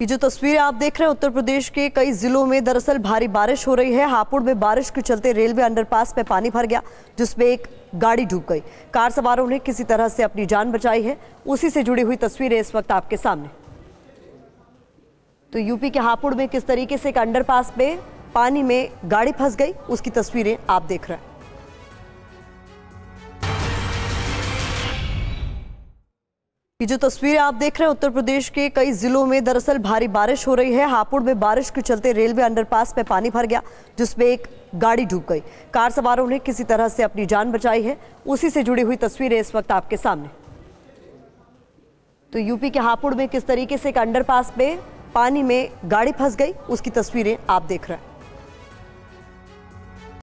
ये जो तस्वीरें आप देख रहे हैं, उत्तर प्रदेश के कई जिलों में दरअसल भारी बारिश हो रही है। हापुड़ में बारिश के चलते रेलवे अंडरपास में पानी भर गया, जिसमें एक गाड़ी डूब गई। कार सवारों ने किसी तरह से अपनी जान बचाई है। उसी से जुड़ी हुई तस्वीरें इस वक्त आपके सामने। तो यूपी के हापुड़ में किस तरीके से एक अंडरपास में पानी में गाड़ी फंस गई, उसकी तस्वीरें आप देख रहे हैं। ये जो तस्वीरें आप देख रहे हैं, उत्तर प्रदेश के कई जिलों में दरअसल भारी बारिश हो रही है। हापुड़ में बारिश के चलते रेलवे अंडरपास में पानी भर गया, जिसमें एक गाड़ी डूब गई। कार सवारों ने किसी तरह से अपनी जान बचाई है। उसी से जुड़ी हुई तस्वीरें इस वक्त आपके सामने। तो यूपी के हापुड़ में किस तरीके से एक अंडरपास में पानी में गाड़ी फंस गई, उसकी तस्वीरें आप देख रहे हैं।